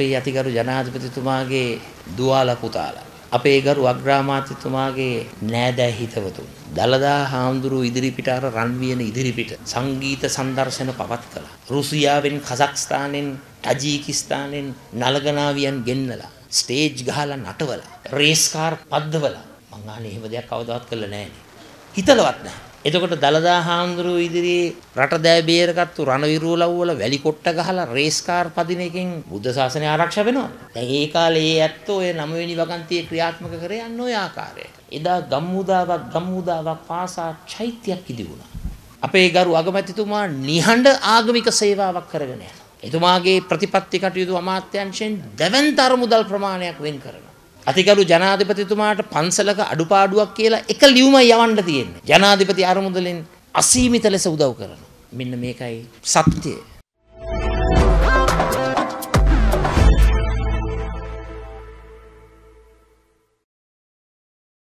අපේ අතිගරු ජනාධිපතිතුමාගේ දුවාල පුතාලා අපේ ගරු අග්‍රාමාත්‍යතුමාගේ නෑදෑ හිතවතුන් දළදා හාමුදුරුව ඉදිරිපිට අර රන්වියන ඉදිරිපිට සංගීත සංදර්ශන පවත් කළා. රුසියාවෙන් කසක්ස්ථානෙන් ටජීකිස්ථානෙන් නලගනාවියන් ගෙන්නලා ස්ටේජ් ගහලා නටවලා රේස් කාර් පද්දවලා මං අහන්නේ එහෙම දෙයක් කවදාවත් කළා නෑනේ. හිතලවත් නෑ. එතකොට දලදා හාමුදුරුව ඉදිරියේ රට දෑ බේරගත්තු රණවිරුවලව් වල වැලි කොට්ට ගහලා රේස් කාර් පදින එකෙන් බුද්ධ ශාසනය ආරක්ෂා වෙනවා. දැන් ඒ කාලේ ඒ ඇත්තෝ ඔය 9 වෙනි වගන්තියේ ක්‍රියාත්මක කරේ යන්න ඔය ආකාරයට. එදා ගම්මුදාවක් ගම්මුදාවක් පාසා චෛත්‍යයක් ඉදි වුණා. අපේ ගරු අගමැතිතුමා නිහඬ ආගමික සේවාවක් කරගෙන යනවා. එතුමාගේ ප්‍රතිපත්ති කටයුතු අමාත්‍යංශයෙන් දැවැන්ත අරමුදල් ප්‍රමාණයක් වෙන් කරනවා. අතිගරු ජනාධිපතිතුමාට පන්සලක අඩුපාඩුවක් කියලා එක ලියුමයි යවන්න තියෙන්නේ. ජනාධිපති අරමුදලෙන් අසීමිත ලෙස උදව් කරනවා. මෙන්න මේකයි සත්‍යය.